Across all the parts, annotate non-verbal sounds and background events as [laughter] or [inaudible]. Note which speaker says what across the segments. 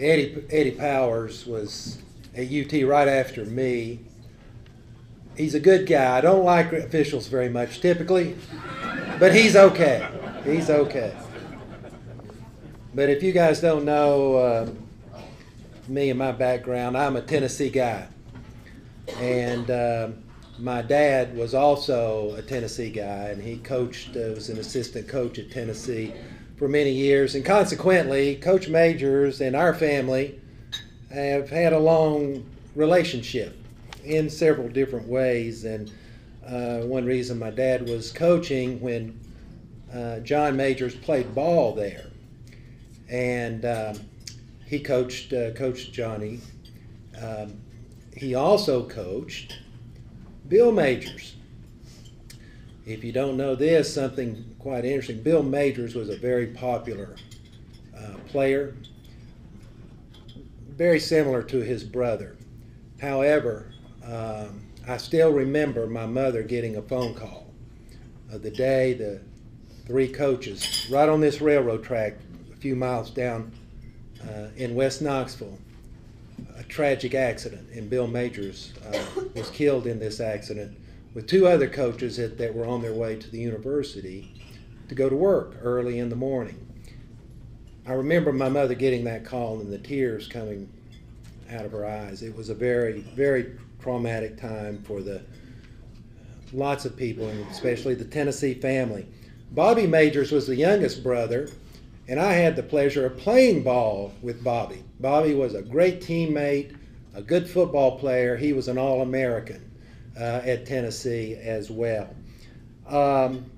Speaker 1: Eddie, Eddie Powers was at UT right after me. He's a good guy. I don't like officials very much typically, but he's okay. He's okay. But if you guys don't know uh, me and my background, I'm a Tennessee guy. And uh, my dad was also a Tennessee guy, and he coached, uh, was an assistant coach at Tennessee for many years. And consequently, Coach Majors and our family have had a long relationship in several different ways. And uh, one reason my dad was coaching when uh, John Majors played ball there. And um, he coached, uh, coached Johnny. Um, he also coached Bill Majors. If you don't know this, something quite interesting. Bill Majors was a very popular uh, player, very similar to his brother. However, um, I still remember my mother getting a phone call of the day the three coaches right on this railroad track a few miles down uh, in West Knoxville a tragic accident, and Bill Majors uh, was killed in this accident with two other coaches that, that were on their way to the university to go to work early in the morning. I remember my mother getting that call and the tears coming out of her eyes. It was a very, very traumatic time for the lots of people, and especially the Tennessee family. Bobby Majors was the youngest brother, and I had the pleasure of playing ball with Bobby. Bobby was a great teammate, a good football player. He was an All American at Tennessee as well. Um,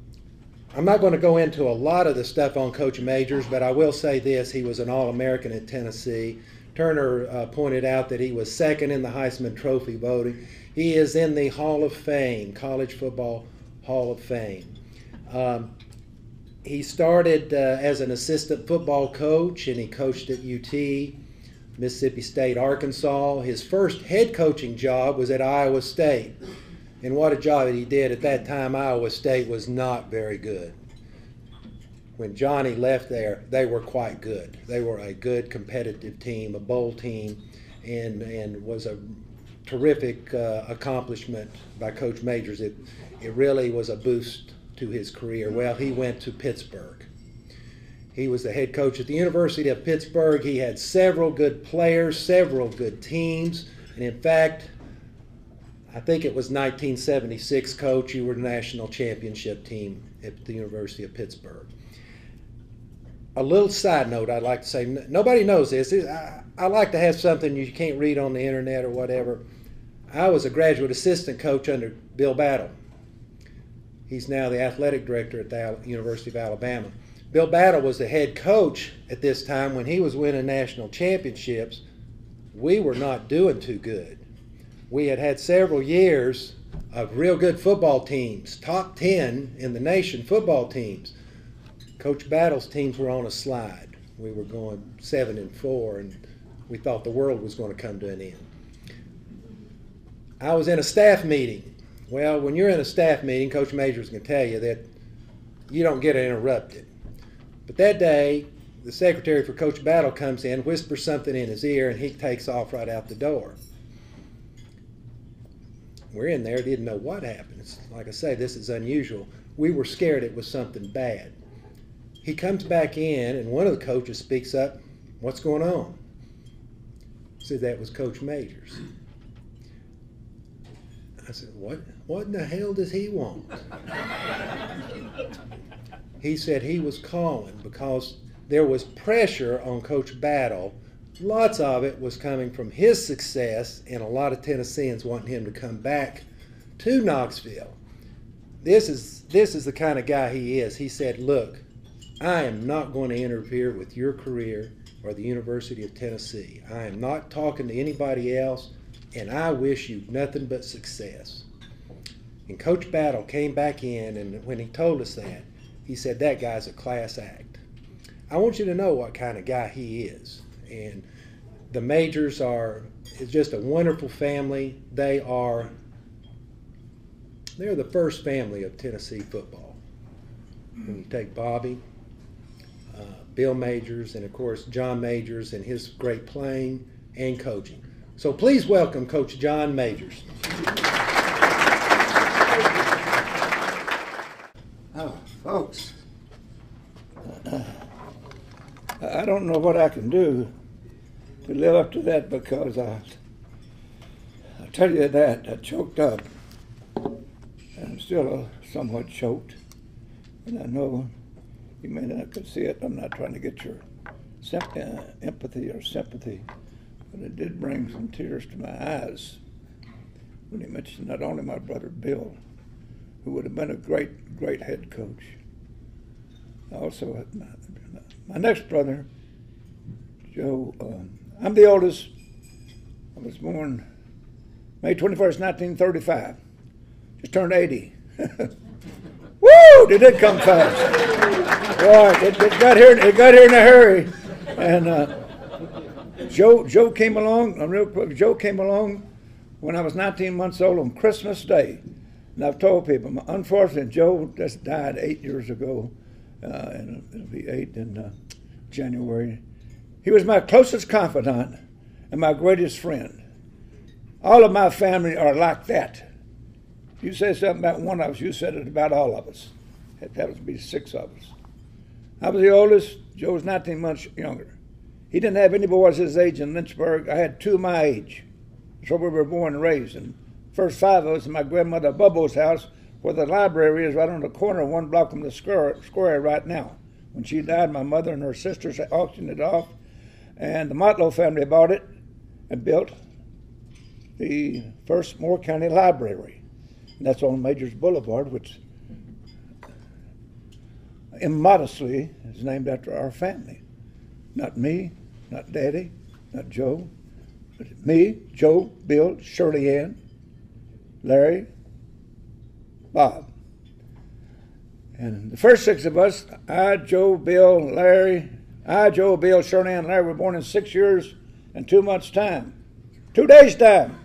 Speaker 1: I'm not going to go into a lot of the stuff on Coach Majors, but I will say this he was an All American at Tennessee. Turner uh, pointed out that he was second in the Heisman Trophy voting. He is in the Hall of Fame, College Football Hall of Fame. Um, he started uh, as an assistant football coach and he coached at UT. Mississippi State, Arkansas. His first head coaching job was at Iowa State. And what a job he did. At that time, Iowa State was not very good. When Johnny left there, they were quite good. They were a good competitive team, a bowl team, and, and was a terrific uh, accomplishment by Coach Majors. It, it really was a boost to his career. Well, he went to Pittsburgh he was the head coach at the University of Pittsburgh. He had several good players, several good teams. And in fact, I think it was 1976, coach, you were the national championship team at the University of Pittsburgh. A little side note I'd like to say nobody knows this. I, I like to have something you can't read on the internet or whatever. I was a graduate assistant coach under Bill Battle. He's now the athletic director at the University of Alabama. Bill Battle was the head coach at this time when he was winning national championships. We were not doing too good. We had had several years of real good football teams, top 10 in the nation football teams. Coach Battle's teams were on a slide. We were going 7 and 4 and we thought the world was going to come to an end. I was in a staff meeting. Well, when you're in a staff meeting, Coach Majors can tell you that you don't get interrupted. But that day, the secretary for Coach Battle comes in, whispers something in his ear, and he takes off right out the door. We're in there, didn't know what happened. It's, like I say, this is unusual. We were scared it was something bad. He comes back in, and one of the coaches speaks up, What's going on? Said that was Coach Majors. I said, What what in the hell does he want? [laughs] he said he was calling because there was pressure on Coach Battle. Lots of it was coming from his success, and a lot of Tennesseans wanting him to come back to Knoxville. This is this is the kind of guy he is. He said, "Look, I am not going to interfere with your career or the University of Tennessee. I am not talking to anybody else, and I wish you nothing but success." And Coach Battle came back in, and when he told us that, he said, That guy's a class act. I want you to know what kind of guy he is. And the Majors are it's just a wonderful family. They are they're the first family of Tennessee football. When you take Bobby, uh, Bill Majors, and of course, John Majors and his great playing and coaching. So please welcome Coach John Majors.
Speaker 2: Oh, folks, I don't know what I can do to live up to that because I, I tell you that I choked up. And I'm still somewhat choked. And I know you may not could see it. I'm not trying to get your uh, empathy or sympathy, but it did bring some tears to my eyes when he mentioned not only my brother Bill, who would have been a great, great head coach. Also, my, my next brother, Joe, um, I'm the oldest. I was born May 21st, 1935. Just turned 80. [laughs] Woo! It did come fast. Boy, it, it, got here. It got here in a hurry. And uh, Joe, Joe came along. I'm real quick, Joe came along when I was 19 months old on Christmas Day. And I've told people, unfortunately, Joe just died eight years ago, uh, and it'll be eight in uh, January. He was my closest confidant and my greatest friend. All of my family are like that. You say something about one of us, you said it about all of us. That to be six of us. I was the oldest. Joe was 19 months younger. He didn't have any boys his age in Lynchburg. I had two my age. That's where we were born and raised. And first five of us in my grandmother Bubbo's house, where the library is right on the corner, one block from the square, square right now. When she died, my mother and her sisters auctioned it off, and the Motlow family bought it and built the first Moore County Library. And that's on Majors Boulevard, which immodestly is named after our family. Not me, not Daddy, not Joe, but me, Joe, Bill, Shirley Ann, Larry, Bob. And the first six of us, I, Joe, Bill, Larry, I, Joe, Bill, Shirley and Larry, were born in six years and two months' time. Two days' time.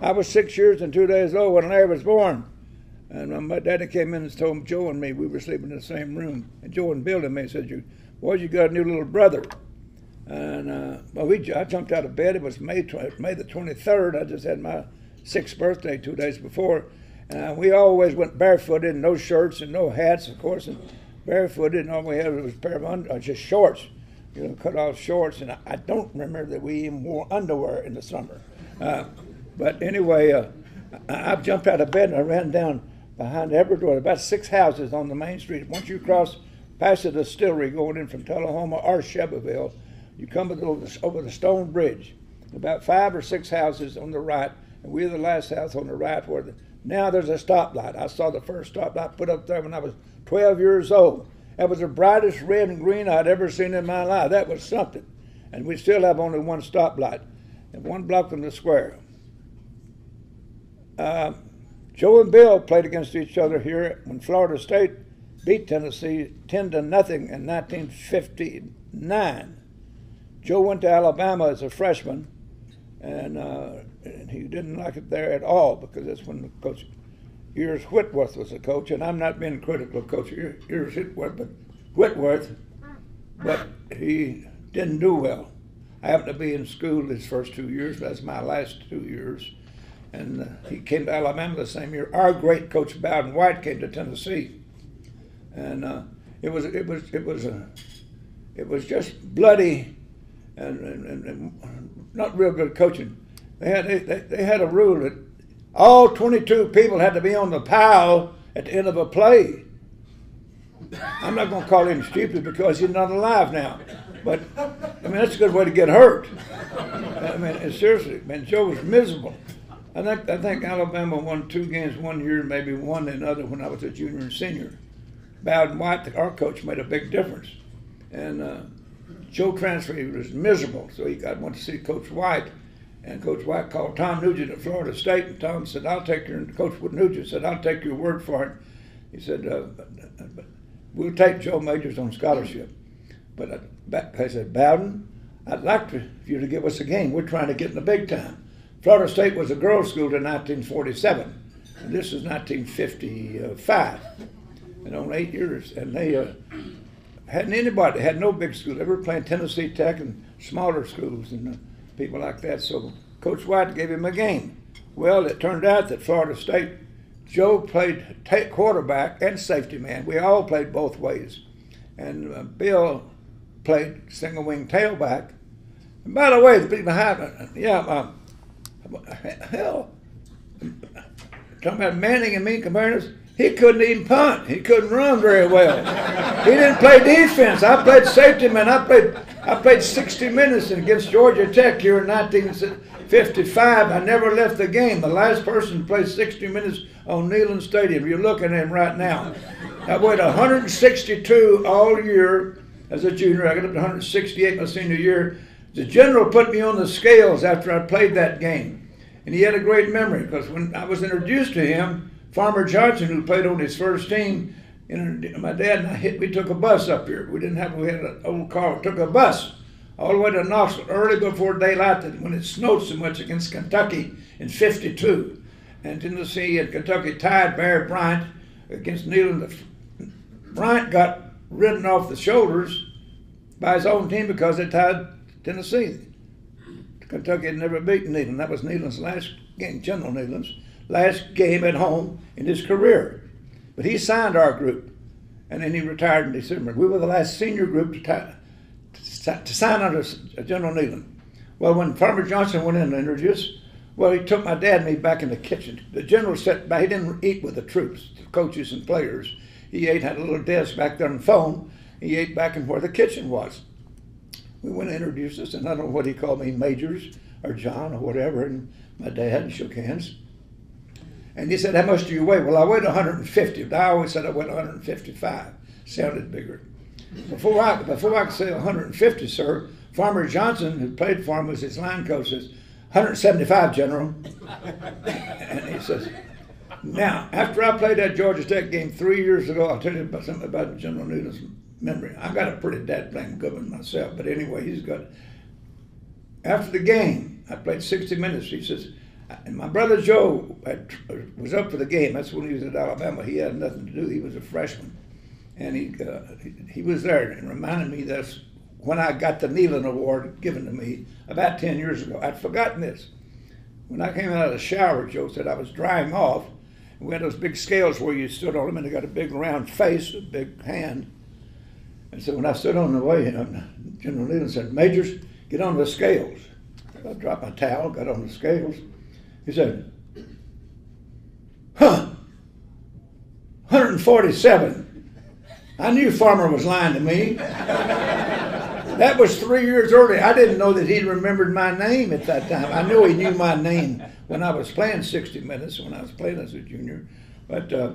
Speaker 2: I was six years and two days old when Larry was born. And my daddy came in and told Joe and me we were sleeping in the same room. And Joe and Bill and me said, "You, boys, you got a new little brother." And uh, well, we I jumped out of bed. It was May 20, May the 23rd. I just had my sixth birthday two days before. Uh, we always went barefooted, no shirts and no hats, of course, and barefooted. And all we had was a pair of under, just shorts, you know, cut off shorts. And I, I, don't remember that we even wore underwear in the summer. Uh, but anyway, uh, I, I jumped out of bed and I ran down behind every door, about six houses on the main street. Once you cross past the distillery going in from Tullahoma or Shelbyville, you come over the stone bridge. About five or six houses on the right, and we're the last house on the right where the, now there's a stoplight. I saw the first stoplight put up there when I was 12 years old. That was the brightest red and green I'd ever seen in my life. That was something. And we still have only one stoplight, and one block from the square. Uh, Joe and Bill played against each other here when Florida State beat Tennessee 10 to nothing in 1959. Joe went to Alabama as a freshman, and, uh, and he didn't like it there at all because that's when coach Ears Whitworth was the coach, and I'm not being critical of Coach Ears Whitworth, but Whitworth, but he didn't do well. I happened to be in school his first two years. That's my last two years and uh, he came to Alabama the same year. Our great coach Bowden Wyatt came to Tennessee, and uh, it was it was it was a it was just bloody and, and, and not real good coaching. They had they, they had a rule that all 22 people had to be on the pile at the end of a play. I'm not going to call him stupid because he's not alive now, but I mean that's a good way to get hurt. I mean seriously, man, Joe was miserable. I think I think Alabama won two games one year, maybe one another when I was a junior and senior. Bowden Wyatt, our coach, made a big difference, and uh, Joe transferred. He was miserable, so he got went to see Coach Wyatt, and Coach Wyatt called Tom Nugent at Florida State, and Tom said, "I'll take your." Coach Wood Nugent said, "I'll take your word for it." He said, uh, "We'll take Joe Majors on scholarship." But I, I said, "Bowden, I'd like for you to give us a game. We're trying to get in the big time." Florida State was a girls' school in 1947. And this is 1955. And on eight years, and they uh, hadn't anybody, had no big school. They were playing Tennessee Tech and smaller schools and uh, people like that. So Coach Wyatt gave him a game. Well, it turned out that Florida State, Joe played quarterback and safety man. We all played both ways. And uh, Bill played single wing tailback. And by the way, the people have, yeah, um, hell, talking about Manning and me comparing he couldn't even punt. He couldn't run very well. He didn't play defense. I played safety man. I played I played 60 minutes against Georgia Tech here in 1955. I never left the game. The last person to play 60 minutes on Neyland Stadium. You're looking at him right now. I weighed 162 all year as a junior. I got up to 168 my senior year. The general put me on the scales after I played that game. And he had a great memory because when I was introduced to him, Farmer Johnson, who played on his first team, know, my dad and I hit, we took a bus up here. We didn't have, we had an old car. We took a bus all the way to Knoxville early before daylight when it snowed so much against Kentucky in 52. And Tennessee and Kentucky tied Bear Bryant against Neyland. Bryant got ridden off the shoulders by his own team because they tied Tennessee. Kentucky had never beaten Neyland. That was Neyland's last game, General Neyland's last game at home in his career. But he signed our group, and then he retired in December. We were the last senior group to, to, to sign under uh, General Neyland. Well, when Farmer Johnson went in and introduced, well, he took my dad and me back in the kitchen. The general sat back. He didn't eat with the troops, the coaches and players. He ate, had a little desk back there on the phone. He ate back in where the kitchen was. We went and introduced us, and I don't know what he called me, Majors or John or whatever, and my dad shook hands. And he said, How much do you weigh? Well, I weighed 150. but I always said I weighed 155. Sounded bigger. Before I, before I could say 150, sir, Farmer Johnson, who played for him, was his line coach, says, 175, General. and he says, Now, after I played that Georgia Tech game three years ago, I'll tell you about something about General Neyland's memory. I got a pretty dad playing good one myself, but anyway, he's got. After the game, I played 60 minutes. He says, and my brother Joe had, was up for the game. That's when he was at Alabama. He had nothing to do. He was a freshman, and he uh, he, he, was there and reminded me that when I got the Neyland Award given to me about ten years ago. I'd forgotten this. When I came out of the shower, Joe said I was drying off. And we had those big scales where you stood on them, and they got a big round face, a big hand. And so when I stood on the way, General Neyland said, "Majors, get on the scales." I dropped my towel, got on the scales he said, huh, 147. I knew Farmer was lying to me. that was three years early. I didn't know that he remembered my name at that time. I knew he knew my name when I was playing 60 minutes, when I was playing as a junior. But uh,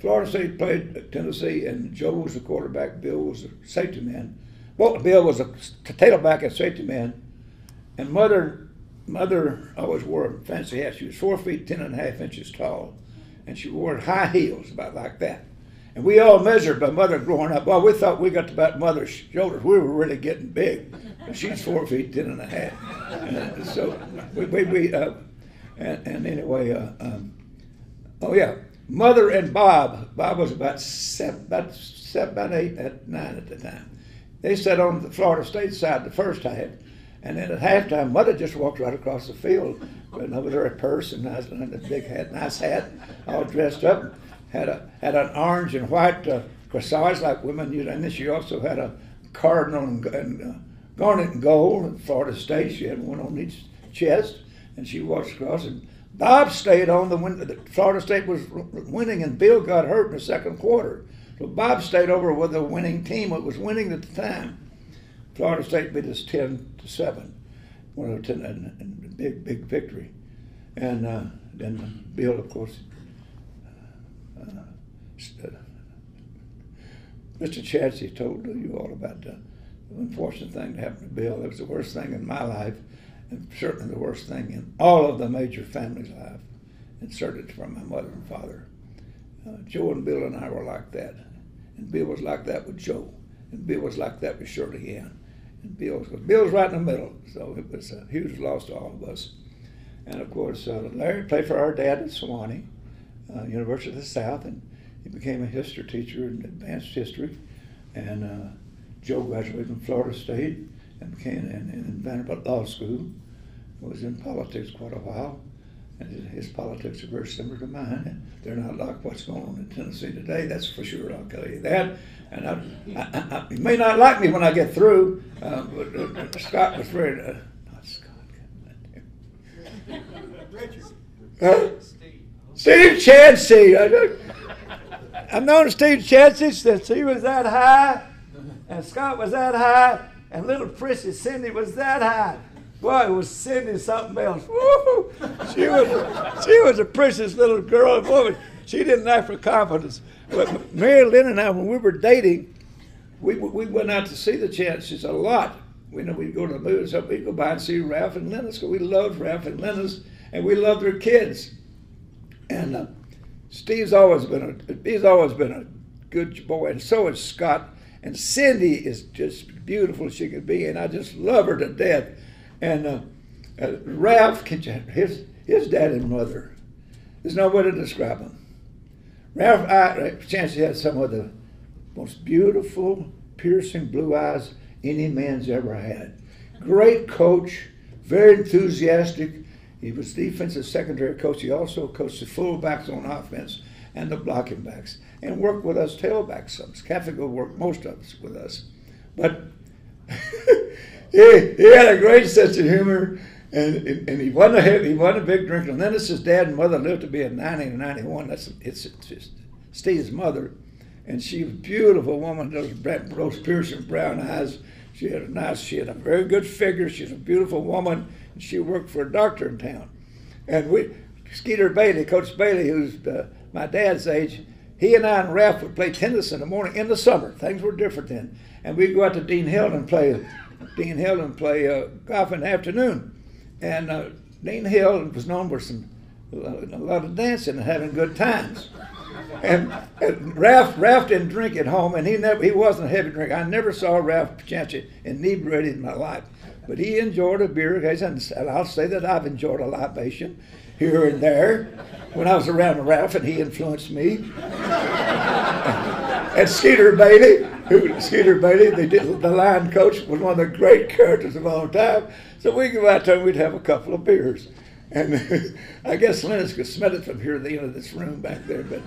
Speaker 2: Florida State played Tennessee, and Joe was the quarterback. Bill was the safety man. Well, Bill was a tailback and safety man. And Mother mother always wore a fancy hat. She was four feet ten and a half inches tall, and she wore high heels about like that. And we all measured by mother growing up. Well, we thought we got about mother's shoulders. We were really getting big. She's four feet ten and a half. So we, we, we uh, and, and, anyway, uh, um, oh yeah, mother and Bob. Bob was about seven, about seven, about eight, at nine at the time. They sat on the Florida State side the first half and then at halftime, Mother just walked right across the field, with over there a purse and nice, and a big hat, nice hat, all dressed up. Had a had an orange and white uh, corsage like women use, and then she also had a cardinal and, and uh, garnet and gold at Florida State. She had one on each chest, and she walked across. And Bob stayed on the win. Florida State was winning, and Bill got hurt in the second quarter. So Bob stayed over with the winning team. It was winning at the time. Florida State beat us ten to seven, one of the ten, and, and big big victory, and uh, then Bill, of course. Uh, Mr. Chancey told you all about the unfortunate thing that happened to Bill. It was the worst thing in my life, and certainly the worst thing in all of the major families' life, and certainly from my mother and father. Uh, Joe and Bill and I were like that, and Bill was like that with Joe, and Bill was like that with Shirley Ann. And Bill, Bill's right in the middle, so it was a huge loss to all of us. And of course, uh, Larry played for our dad at Sewanee, uh, University of the South, and he became a history teacher in advanced history. And uh, Joe graduated from Florida State and became in, in Vanderbilt Law School. Was in politics quite a while, and his, his politics are very similar to mine. They're not like what's going on in Tennessee today. That's for sure. I'll tell you that. And I, I, I, you may not like me when I get through, uh, but uh, Scott was very. Uh, not Scott.
Speaker 3: Richard.
Speaker 2: Huh?
Speaker 3: Steve.
Speaker 2: Steve Chancey. I, I've known Steve Chancey since he was that high, and Scott was that high, and little prissy Cindy was that high. Boy, was Cindy something else. Woo! She was, she was a precious little girl. Woman. She didn't lack for confidence. But Mary Lynn and I, when we were dating, we, we went out to see the Chanceys a lot. We know we'd go to the movies, so we'd go by and see Ralph and Lennis. We loved Ralph and Lennis, and we loved their kids. And uh, Steve's always been a he's always been a good boy, and so is Scott. And Cindy is just beautiful as she could be, and I just love her to death. And uh, uh, Ralph, his his dad and mother, there's no way to describe them. Ralph, I, uh, Chancey had some of the most beautiful, piercing blue eyes any man's ever had. Great coach, very enthusiastic. He was defensive secondary coach. He also coached the fullbacks on offense and the blocking backs, and worked with us tailbacks. Some Catholic worked most of us with us, but [laughs] he, he had a great sense of humor. And, and he wasn't a he wasn't a big drinker. And then it's his dad and mother lived to be at 90 and 91. That's it's, it's Steve's mother, and she was a beautiful woman. Those those piercing brown eyes. She had a nice. She had a very good figure. She's a beautiful woman. And she worked for a doctor in town, and we Skeeter Bailey, Coach Bailey, who's uh, my dad's age. He and I and Ralph would play tennis in the morning in the summer. Things were different then, and we'd go out to Deane Hill and play. Deane Hill and play uh, golf in the afternoon and uh, Deane Hill was known for some a lot of dancing and having good times. And, and Ralph, Ralph didn't drink at home, and he never he wasn't a heavy drinker. I never saw Ralph Chancey inebriated in my life, but he enjoyed a beer. And I'll say that I've enjoyed a libation here and there when I was around Ralph, and he influenced me. [laughs] and Skeeter Bailey, who Skeeter Bailey, the, the line coach, was one of the great characters of all time. So we go out there and we'd have a couple of beers. And [laughs] I guess Lennis could smell it from here at the end of this room back there, but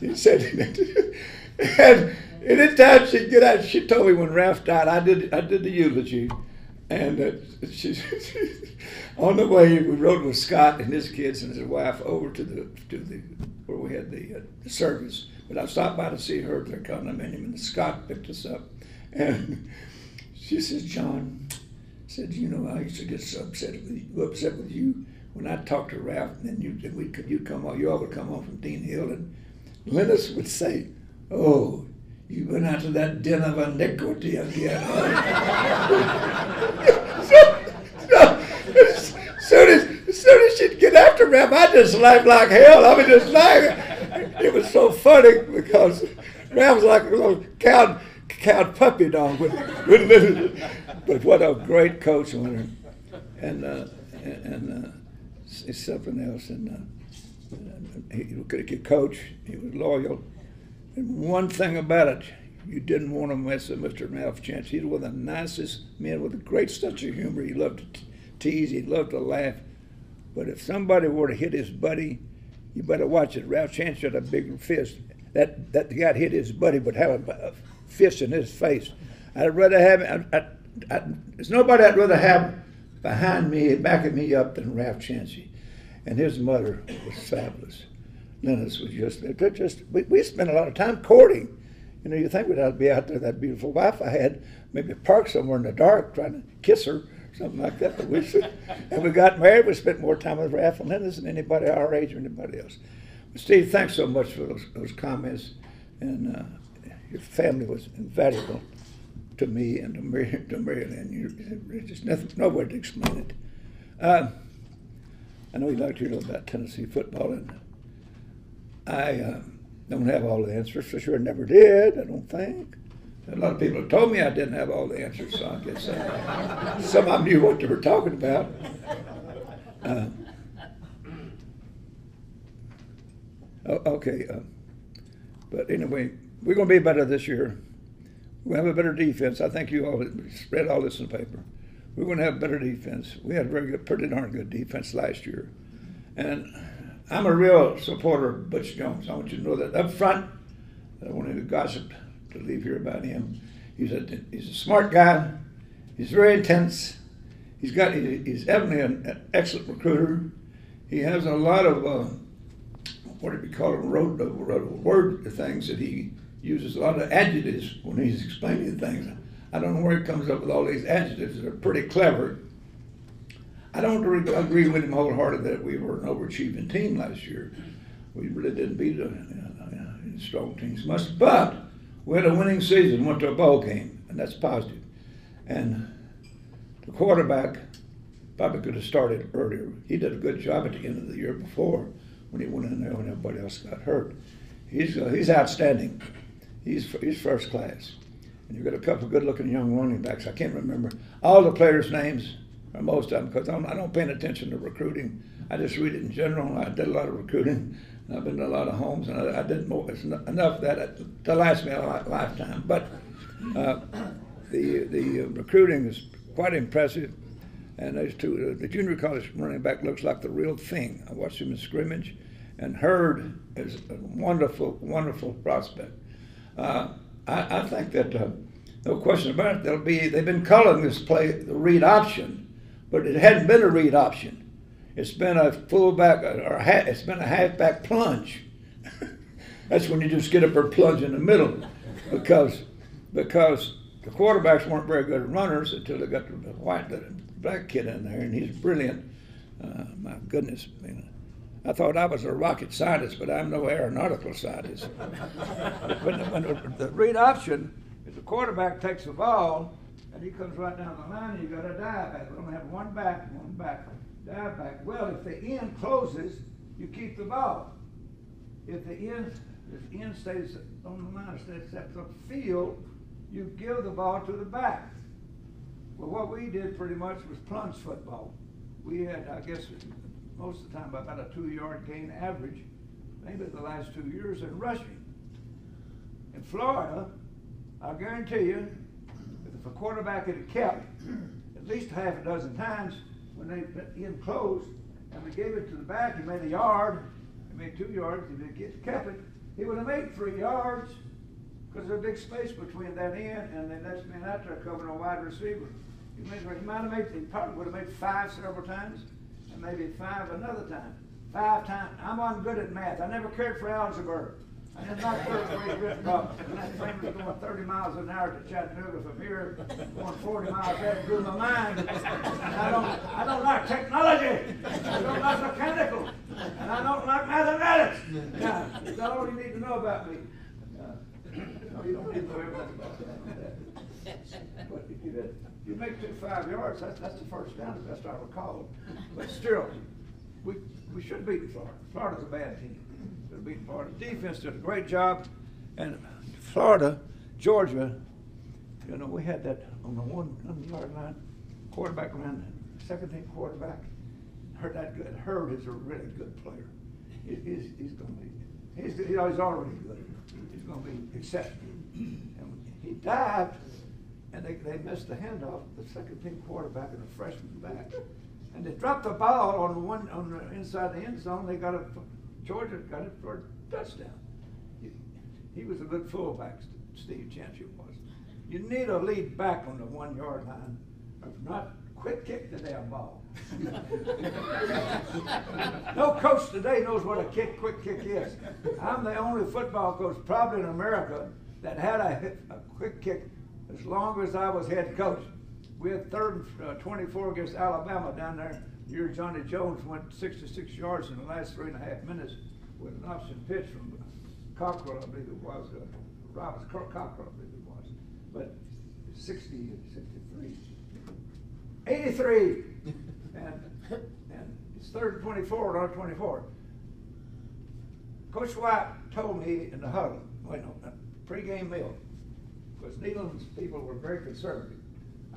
Speaker 2: she said, [laughs] and anytime she'd get out, she told me when Ralph died, I did, I did the eulogy. And uh, she, [laughs] on the way, we rode with Scott and his kids and his wife over to the to the where we had the, uh, the service. But I stopped by to see her at their condominium, and Scott picked us up, and she says, "John, said, you know, I used to get so upset with you, upset with you when I talked to Ralph, and then you we could you come on, you all would come home from Deane Hill, and Lennis would say, "Oh, you went out to that den of iniquity again." [laughs] so, so, soon as, as soon as she'd get after Ralph, I just laughed like hell. I mean, just laughing. It was so funny because Ralph was like a little cow, cow puppy dog with, with but what a great coach and and uh, and uh, it's something else. And uh, he could coach. He was loyal. And one thing about it, you didn't want to mess with Mr. Ralph Chance. He was one of the nicest men with a great sense of humor. He loved to tease. He loved to laugh. But if somebody were to hit his buddy, you better watch it. Ralph Chance had a big fist. That that guy hit his buddy would have a, fist in his face. I'd rather have I, I, I, there's nobody I'd rather have behind me, backing me up than Ralph Chancey. And his mother was fabulous. Lennis was just, just we, we spent a lot of time courting. You know, you think we'd be out there, that beautiful wife I had, maybe park somewhere in the dark trying to kiss her, something like that. But we, [laughs] and we got married, we spent more time with Ralph and Lennis than anybody our age or anybody else. But Steve, thanks so much for those, those comments. And uh, your family was invaluable to me and to, Mary, to Marilyn. You, just nothing, no way to explain it. Uh, I know you'd like to hear about Tennessee football, and I uh, don't have all the answers for sure. Never did, I don't think. A lot of people have told me I didn't have all the answers, so I guess some of them knew what they were talking about. Uh, okay, but anyway, we're going to be better this year we have a better defense. I think you all read all this in the paper. We're going to have better defense. We had a very good, pretty darn good defense last year, and I'm a real supporter of Butch Jones. I want you to know that up front. I don't want any gossip to leave here about him. He's a he's a smart guy. He's very intense. He's got he's evidently an, an excellent recruiter. He has a lot of uh, what do we call it? Road, road word things that he uses a lot of adjectives when he's explaining things. I don't know where he comes up with all these adjectives that are pretty clever. I don't agree with him wholeheartedly that we were an overachieving team last year. We really didn't beat a, a, a strong teams much, but we had a winning season, went to a bowl game, and that's positive. And the quarterback probably could have started earlier. He did a good job at the end of the year before when he went in there when everybody else got hurt. He's uh, he's outstanding. He's he's first class. And you've got a couple of good-looking young running backs. I can't remember all the players' names, or most of them, because I don't pay attention to recruiting. I just read it in general. I did a lot of recruiting. I've been to a lot of homes, and I, I did more. It's enough that to last me a lifetime. But uh, the the recruiting is quite impressive. And those two, uh, the junior college running back looks like the real thing. I watched him in scrimmage, and Hurd is a wonderful, wonderful prospect. Uh, I, I, think that uh, no question about it. There'll be they've been calling this play the read option, but it hadn't been a read option. It's been a fullback or a half, it's been a halfback plunge. [laughs] That's when you just get up or plunge in the middle, because because the quarterbacks weren't very good runners until they got the white the black kid in there, and he's brilliant. Uh, my goodness, I, mean, I thought I was a rocket scientist, but I'm no aeronautical scientist. [laughs] the, when the, the read option is the quarterback takes the ball and he comes right down the line, and you got a dive back. We only have one back, one back, dive back. Well, if the end closes, you keep the ball. If the end, if the end stays on the line, stays at the field, you give the ball to the back. Well, what we did pretty much was plunge football. We had, I guess, most of the time about a two-yard gain average, maybe the last two years in rushing. In Florida, I guarantee you, if a quarterback had kept at least half a dozen times when they in close and we gave it to the back, he made a yard, he made two yards, if he kept it, he would have made three yards because there's a big space between that end and the next man out there covering a wide receiver. He, made, he might have made, he probably would have made five several times, maybe five another time. Five times. I'm on good at math. I never cared for algebra. I did not care for his written up. And that train was going 30 miles an hour to Chattanooga from here, going 40 miles, that blew my mind. I don't, I don't like technology. I don't like mechanical. And I don't like mathematics. Yeah, that's all you need to know about me. Uh, [coughs] no, you don't need to know everything about that. But you, did, you make two five yards, that's, that's the first down, the best I recall. But still, we, we should beat Florida. Florida's a bad team. Should beat Florida. Defense did a great job. And Florida, Georgia, you know, we had that on the one, on the yard line, quarterback ran, second team quarterback. Heard that good. Hurd is a really good player. He, he's, he's going to be, he's, he's already good He's going to be exceptional. And he dived, and they, they missed the handoff, the second team quarterback and the freshman back. And they dropped the ball on the one on the inside the end zone. They got it. Georgia got it for a touchdown. He, he was a good fullback. Steve Chance was. You need a lead back on the one yard line. If not, quit kick the damn ball. [laughs] no coach today knows what a kick, quick kick is. I'm the only football coach probably in America that had a, a quick kick as long as I was head coach. We had third uh, 24 against Alabama down there. Your Johnny Jones went 66 yards in the last three and a half minutes with an option pitch from Cockrell, I believe it was. Uh, Roberts Cockrell, I believe it was. But 60, 63. 83 [laughs] and, and it's third and 24, not 24. Coach Wyatt told me in the huddle, wait, no, pregame meal, because Neyland's people were very conservative.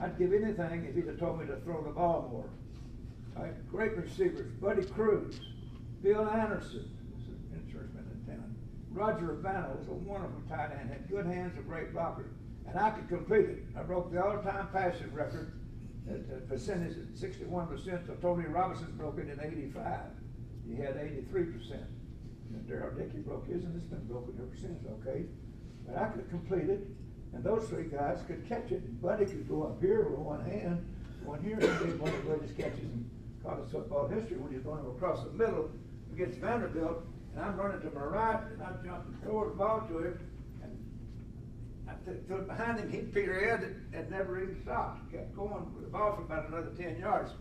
Speaker 2: I'd give anything if he'd have told me to throw the ball more. Had great receivers, Buddy Cruze, Bill Anderson, insurance man in town. Roger Urbano was a wonderful tight end, had good hands, a great blocker. and I could complete it. I broke the all-time passing record at the percentage at sixty-one percent, so Tony Robinson broke it in eighty-five. He had eighty-three percent. And Darrell Dickey broke his, and it's been broken ever since, okay? But I could complete it, and those three guys could catch it. Buddy could go up here with one hand, one here, and gave one of the greatest catches in college football history when he's going across the middle against Vanderbilt, and I'm running to my right, and I jump and throw the ball to him, and I th- threw it behind him, hit Peter Ed, and- never even stopped. Kept going with the ball for about another ten yards.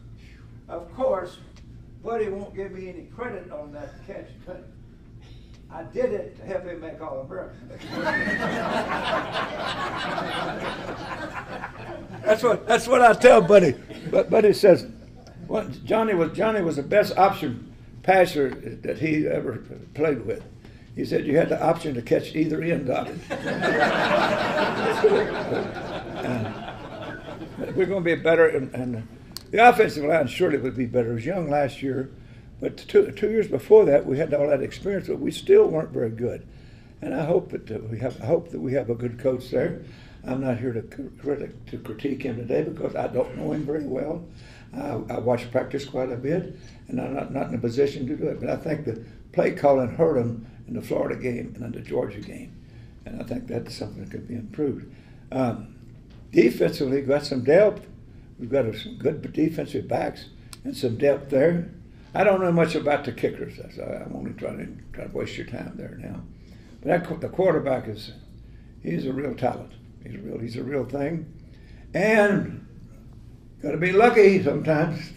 Speaker 2: Of course, Buddy won't give me any credit on that catch, I did it to help him make All American. that's what that's what I tell Buddy. But Buddy says, well, Johnny was Johnny was the best option passer that he ever played with. He said you had the option to catch either end of it. Uh, we're going to be better, and, and the offensive line surely would be better. It was young last year, but two, two years before that, we had all that experience, but we still weren't very good. And I hope that we have I hope that we have a good coach there. I'm not here to critic, to critique him today because I don't know him very well. Uh, I watch practice quite a bit, and I'm not, not in a position to do it. But I think the play calling hurt him in the Florida game and in the Georgia game, and I think that's something that could be improved. Um, defensively, we've got some depth. We've got some good defensive backs and some depth there. I don't know much about the kickers. I'm only trying to try to waste your time there now. But that, the quarterback is he's a real talent. He's a real he's a real thing, and got to be lucky sometimes.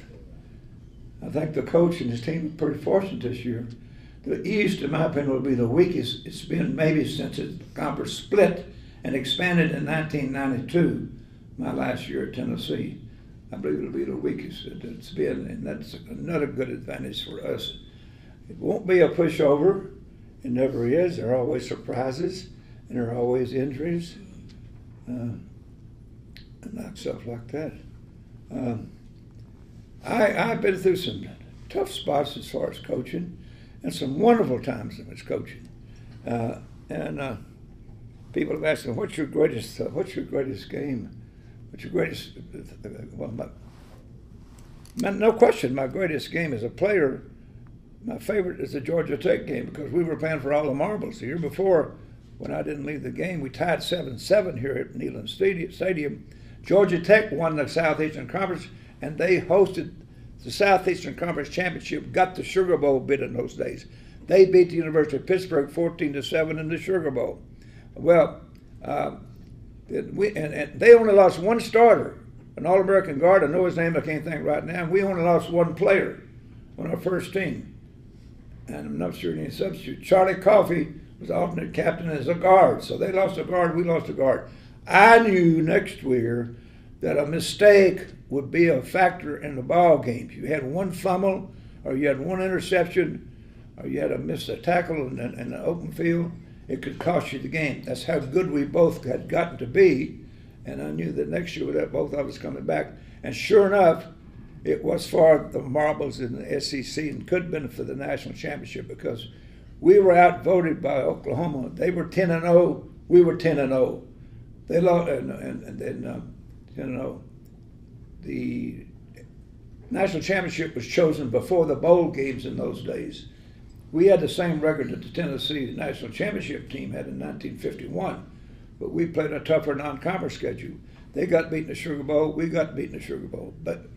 Speaker 2: I think the coach and his team are pretty fortunate this year. The East, in my opinion, will be the weakest it's been maybe since the conference split and expanded in 1992, my last year at Tennessee. I believe it'll be the weakest it's been, and that's another good advantage for us. It won't be a pushover. It never is. There are always surprises, and there are always injuries, uh, and stuff like that. Um, I, I've been through some tough spots as far as coaching, and some wonderful times as coaching. Uh, and uh, people have asked me, "What's your greatest? Uh, what's your greatest game? What's your greatest?" Well, my, no question, my greatest game as a player. My favorite is the Georgia Tech game because we were playing for all the marbles. The year before, when I didn't leave the game, we tied 7 7 here at Neyland Stadium. Georgia Tech won the Southeastern Conference, and they hosted the Southeastern Conference Championship, got the Sugar Bowl bid in those days. They beat the University of Pittsburgh 14 to 7 in the Sugar Bowl. Well, uh, we, and, and, they only lost one starter, an All American guard. I know his name, I can't think right now. We only lost one player on our first team. And I'm not sure any substitute. Charlie Coffey was alternate captain as a guard. So they lost a guard, we lost a guard. I knew next year that a mistake would be a factor in the ball game. If you had one fumble, or you had one interception, or you had a missed a tackle in, in the open field, it could cost you the game. That's how good we both had gotten to be. And I knew that next year that both of us coming back. And sure enough, it was for the marbles in the SEC and could have been for the national championship because we were outvoted by Oklahoma. They were 10 and 0. We were 10 and 0. They lost, and, and, and then um, and know the national championship was chosen before the bowl games in those days. We had the same record that the Tennessee national championship team had in 1951, but we played a tougher non-conference schedule. They got beaten the Sugar Bowl. We got beaten the Sugar Bowl, but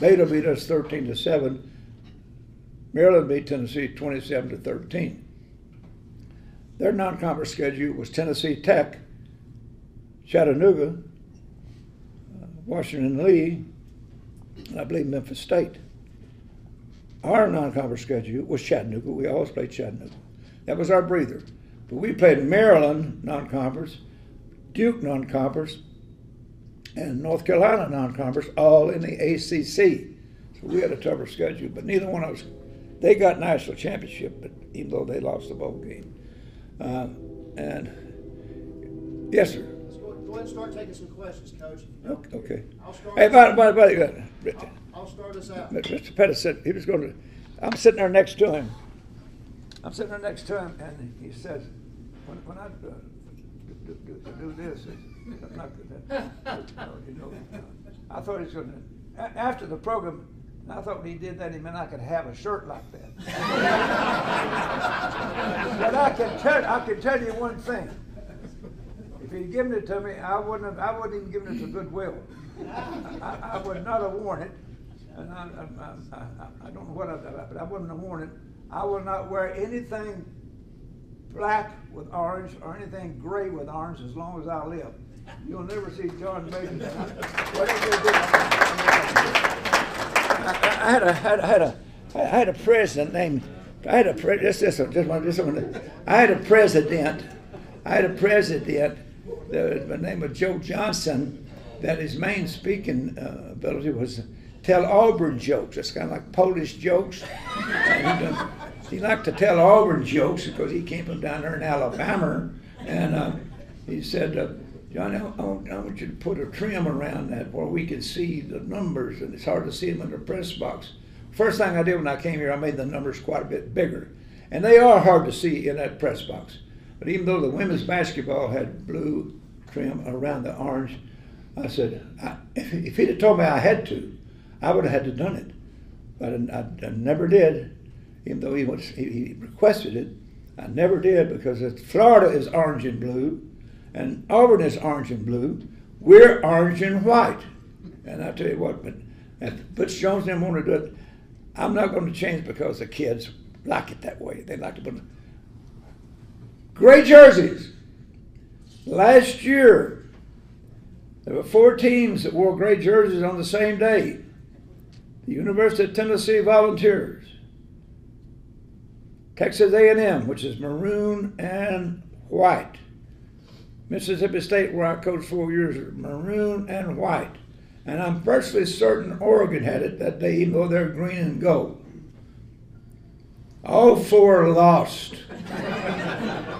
Speaker 2: Baylor beat us 13 to seven. Maryland beat Tennessee 27 to 13. Their non-conference schedule was Tennessee Tech, Chattanooga, uh, Washington Lee, and I believe Memphis State. Our non-conference schedule was Chattanooga. We always played Chattanooga. That was our breather. But we played Maryland non-conference, Duke non-conference, and North Carolina non-conference, all in the ACC. So we had a tougher schedule, but neither one of us. They got national championship, but even though they lost the bowl game, uh, and yes, sir.
Speaker 3: Let's go, go ahead and start taking some questions, Coach.
Speaker 2: Okay. okay.
Speaker 3: I'll start.
Speaker 2: Hey, by, by, uh,
Speaker 3: I'll, I'll start us out.
Speaker 2: Mr. Pettis said he was going to. I'm sitting there next to him. I'm sitting there next to him, and he says, when, when I uh, do, do, do, do this, not good. No, you know, I thought he was gonna, after the program, I thought when he did that, he meant I could have a shirt like that. [laughs] But I can tell, I can tell you one thing. If he'd given it to me, I wouldn't have, I wouldn't even given it to Goodwill. I, I would not have worn it, and I, I, I, I- I don't know what I've done, but I have worn it. I will not wear anything black with orange or anything gray with orange as long as I live. You'll never see John Mason. [laughs] I, I had a, had a, had a, I had a president named, I had a pre, just this one, just one, just. I had a president, I had a president, the, the name of Joe Johnson, that his main speaking uh, ability was tell Auburn jokes. It's kind of like Polish jokes. He, liked to tell Auburn jokes because he came from down there in Alabama, and uh, he said. Uh, Johnny, I want, I want you to put a trim around that where we can see the numbers, and it's hard to see them in the press box. First thing I did when I came here, I made the numbers quite a bit bigger, and they are hard to see in that press box. But even though the women's basketball had blue trim around the orange, I said, I, if, if he'd have told me I had to, I would have had to done it. But I, I, I never did, even though he, was, he, he requested it. I never did because Florida is orange and blue and Auburn is orange and blue. We're orange and white. And I tell you what, but if Butch Jones didn't want to do it, I'm not going to change because the kids like it that way. They like to put gray jerseys. Last year, there were four teams that wore gray jerseys on the same day. The University of Tennessee Volunteers, Texas A&M, which is maroon and white. Mississippi State, where I coached four years, maroon and white. And I'm virtually certain Oregon had it that day, even though they're green and gold. All four lost. [laughs]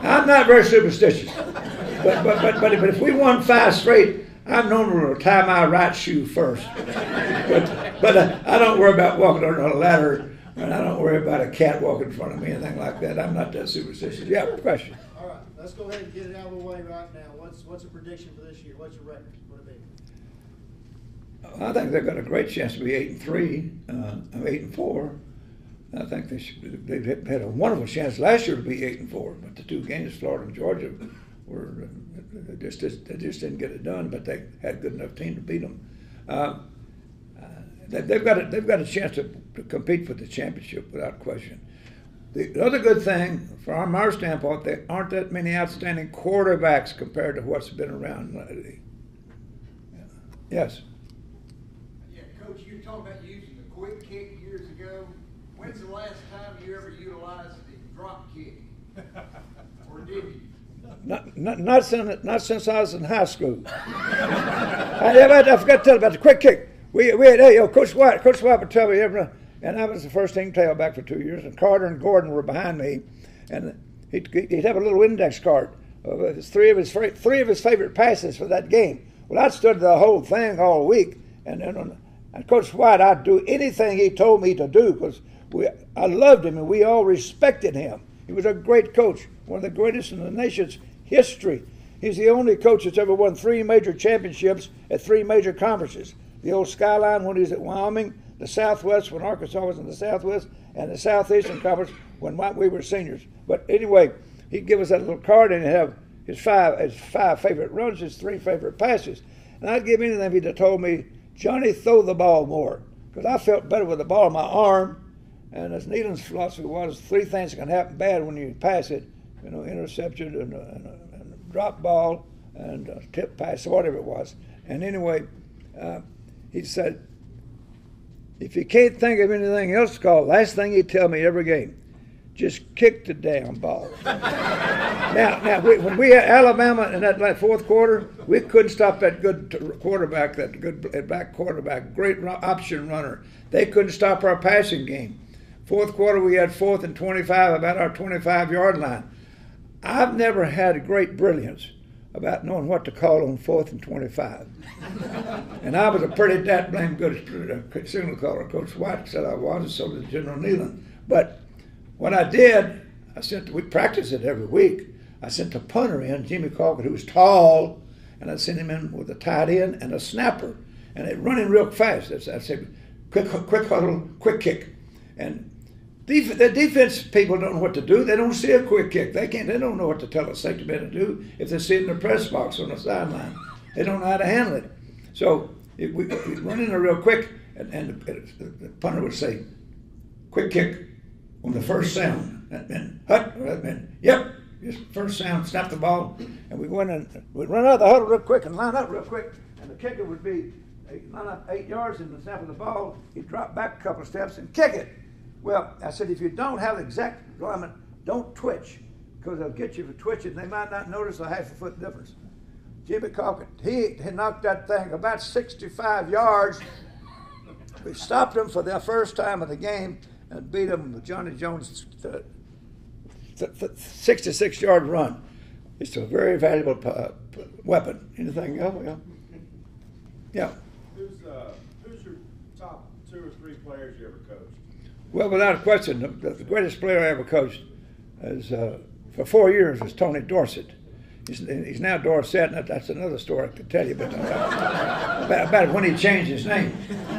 Speaker 2: I'm not very superstitious, but but but but, if we won five straight, I normally tie my right shoe first. But but uh, I don't worry about walking on a ladder, and I don't worry about a cat walking in front of me, anything like that. I'm not that superstitious. Yeah, question.
Speaker 3: All right, let's go ahead and get it out of the way right now. What's, what's a prediction for this year? What's your record? What it be?
Speaker 2: I think they've got a great chance to be eight and three, uh, eight and four. I think they should, they've had a wonderful chance last year to be eight and four, but the two games, Florida and Georgia, were they just they just didn't get it done. But they had a good enough team to beat them. Uh, uh, they, they've got a, they've got a chance to, to compete for the championship without question. The other good thing, from our standpoint, there aren't that many outstanding quarterbacks compared to what's been around lately. Yes.
Speaker 4: Yeah, Coach, you were talking about using the quick kick years ago. When's the last time you ever utilized the drop kick? [laughs]
Speaker 2: Not, not, not, since, not since I was in high school. I, I, I forgot to tell about the quick kick. We, we had, hey, yo, Coach Wyatt, Coach Wyatt would tell me every, and I was the first team tailback for two years, and Carter and Gordon were behind me, and he'd, he'd have a little index card of his, three of his three of his favorite passes for that game. Well, I'd studied the whole thing all week, and then and Coach Wyatt, I'd do anything he told me to do because we, I loved him and we all respected him. He was a great coach, one of the greatest in the nation's history. He's the only coach that's ever won three major championships at three major conferences. The old Skyline when he was at Wyoming, the Southwest when Arkansas was in the Southwest, and the Southeastern Conference when we were seniors. But anyway, he'd give us that little card and have his five his five favorite runs, his three favorite passes. And I'd give anything if he'd have told me, Johnny, throw the ball more. Because I felt better with the ball in my arm. And as Neyland's philosophy was, three things can happen bad when you pass it. You know, interception and and drop ball and a tip pass, whatever it was. And anyway, uh, he said, if you can't think of anything else to call, last thing he'd tell me every game, just kick the damn ball. [laughs] now, now we, when we had Alabama in that like, fourth quarter, we couldn't stop that good quarterback, that good back quarterback, great option runner. They couldn't stop our passing game. Fourth quarter, we had fourth and 25, about our 25 yard line. I've never had a great brilliance about knowing what to call on fourth and 25. and I was a pretty that blame good signal caller. Coach Wyatt said I was, and so did General Neyland. But what I did, I sent we practiced it every week. I sent the punter in, Jimmy Calkins, who was tall and I sent him in with a tight end and a snapper, and they'd run in real fast. I'd, I'd quick, quick huddle, quick kick, and def- the defense people don't know what to do. They don't see a quick kick. They can't. They don't know what to tell a safety man to do if they see it in the press box on the sideline. They don't know how to handle it. So if we, if we run in there real quick, and, and the, the punter would say, quick kick on the first sound. That meant hut. That meant yep. Just first sound, snap the ball, and we went and we'd run out of the huddle real quick and line up real quick, and the kicker would be line up eight yards and the snap of the ball. He'd drop back a couple of steps and kick it. Well, I said if you don't have the exact alignment, don't twitch because they'll get you for twitching. They might not notice a half a foot difference. Jimmy Calkin, he had knocked that thing about 65 yards. We stopped him for the first time of the game and beat him with Johnny Jones' uh, th- th- 66 yard run. It's a very valuable uh, weapon. Anything else? Yeah. Yeah.
Speaker 5: Who's, uh, who's your top two or three players you ever coached?
Speaker 2: Well, without a question, the, the greatest player I ever coached is, uh, for four years was Tony Dorsett. He's, he's now Dorsett, and that's another story I could tell you, but uh, about, about when he changed his name.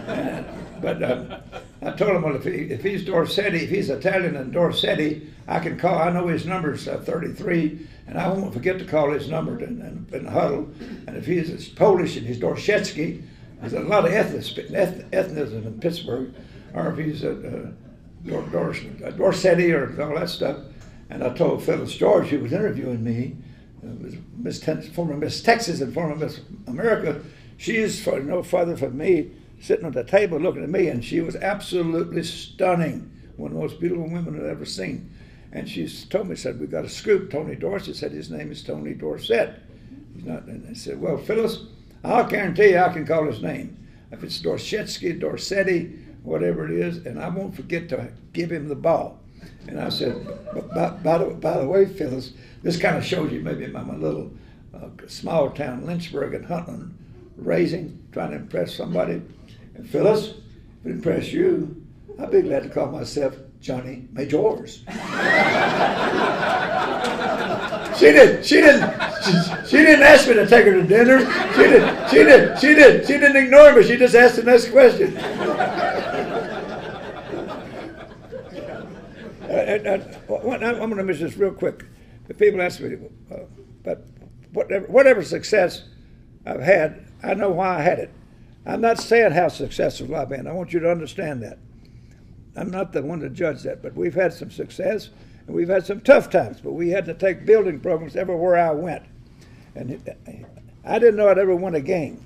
Speaker 2: Uh, but uh, I told him, well, if, he, if he's Dorsetti, if he's Italian and Dorsetti, I can call. I know his number's uh, 33, and I won't forget to call his number in, in, in the huddle. And if he's Polish and he's Dorshetsky, there's a lot of ethnic, eth, ethnism in Pittsburgh. Or if he's a, Dor, Dor, uh, Dorsetti or all that stuff. And I told Phyllis George, who was interviewing me, uh, was Miss Ten- former Miss Texas and former Miss America, she's for no farther from me, sitting at the table looking at me, and she was absolutely stunning, one of the most beautiful women I've ever seen. And she told me, said, we got a scoop. Tony Dorsett said his name is Tony Dorsett. He's not. And I said, well, Phyllis, I'll guarantee you I can call his name. If it's Dorshetsky, Dorsetti, whatever it is, and I won't forget to give him the ball. And I said, by, by, the, by the way, Phyllis, this kind of shows you maybe my, my little uh, small town Lynchburg and Huntland raising, trying to impress somebody. And Phyllis, if it impress you, I'd be glad to call myself Johnny Majors. [laughs] she didn't. She didn't. She, she, didn't ask me to take her to dinner. She didn't. She didn't. She didn't. She didn't ignore me. She just asked the next question. And, I'm going to miss this real quick. The people ask me, uh, but whatever, whatever success I've had, I know why I had it. I'm not saying how successful I've been. I want you to understand that. I'm not the one to judge that, but we've had some success and we've had some tough times. But we had to take building programs everywhere I went, and I didn't know I'd ever win a game.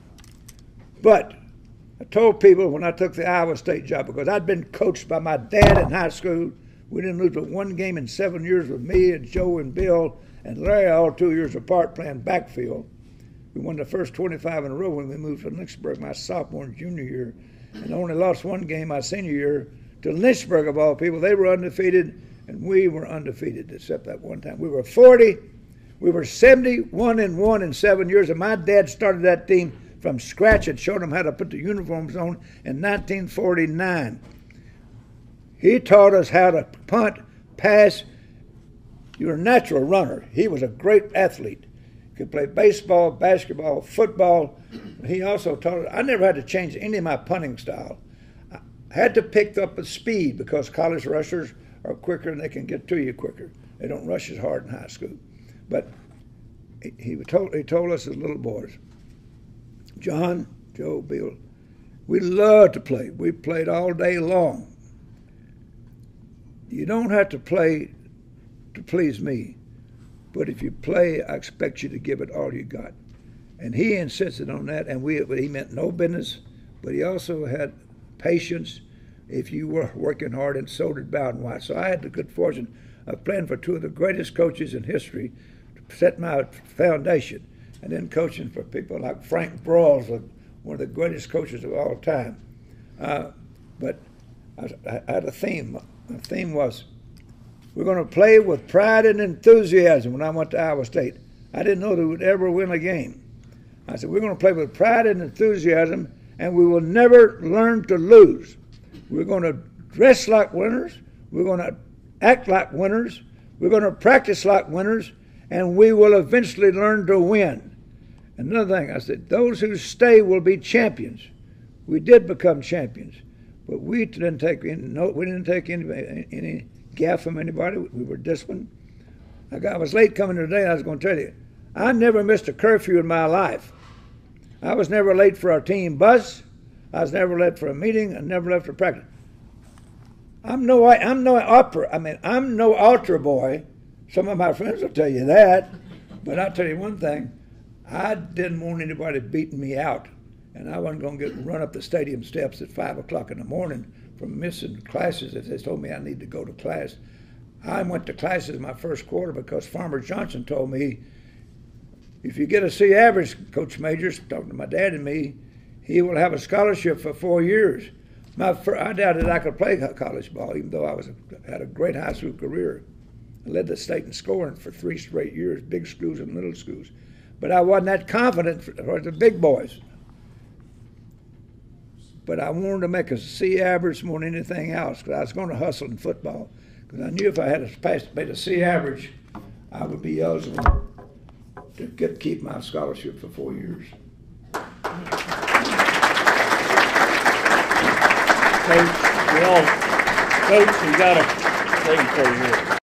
Speaker 2: But I told people when I took the Iowa State job because I'd been coached by my dad in high school. We didn't lose but one game in seven years with me and Joe and Bill and Larry all two years apart playing backfield. We won the first 25 in a row when we moved to Lynchburg my sophomore and junior year, and only lost one game my senior year to Lynchburg of all people. They were undefeated, and we were undefeated except that one time. We were 40. We were 71 and one in seven years, and my dad started that team from scratch and showed them how to put the uniforms on in 1949. He taught us how to punt, pass. You're a natural runner. He was a great athlete. Could play baseball, basketball, football. He also taught us. I never had to change any of my punting style. I had to pick up the speed because college rushers are quicker and they can get to you quicker. They don't rush as hard in high school. But he, told he told us as little boys, John, Joe, Bill, we love to play. We played all day long. You don't have to play to please me, but if you play, I expect you to give it all you got. And he insisted on that, and we he meant no business, but he also had patience if you were working hard, and so did Bowden Wyatt. So I had the good fortune of playing for two of the greatest coaches in history to set my foundation, and then coaching for people like Frank Broyles, one of the greatest coaches of all time. Uh, but I, I had a theme. The theme was we're going to play with pride and enthusiasm when I went to Iowa State. I didn't know they would ever win a game. I said, we're going to play with pride and enthusiasm, and we will never learn to lose. We're going to dress like winners. We're going to act like winners. We're going to practice like winners, and we will eventually learn to win. Another thing, I said, those who stay will be champions. We did become champions, but we didn't take any, no, we didn't take any, any gaff from anybody. We were disciplined. I, got, I was late coming today. I was going to tell you, I never missed a curfew in my life. I was never late for our team bus. I was never late for a meeting. I never left for practice. I'm no, I'm no opera. I mean, I'm no altar boy. Some of my friends will tell you that, but I'll tell you one thing: I didn't want anybody beating me out, and I wasn't going to get run up the stadium steps at five o'clock in the morning from missing classes if they told me I need to go to class. I went to classes my first quarter because Farmer Johnson told me if you get a C average, Coach Majors, talking to my dad and me, he will have a scholarship for four years. My, fir- I doubted I could play college ball, even though I was a, had a great high school career. I led the state in scoring for three straight years, big schools and little schools. But I wasn't that confident for, for the big boys. But I wanted to make a C average more than anything else because I was going to hustle in football. Because I knew if I had a pass, made a C average, I would be eligible to get, keep my scholarship for four years.
Speaker 6: Coach, we all, Coach, we got a thing for you.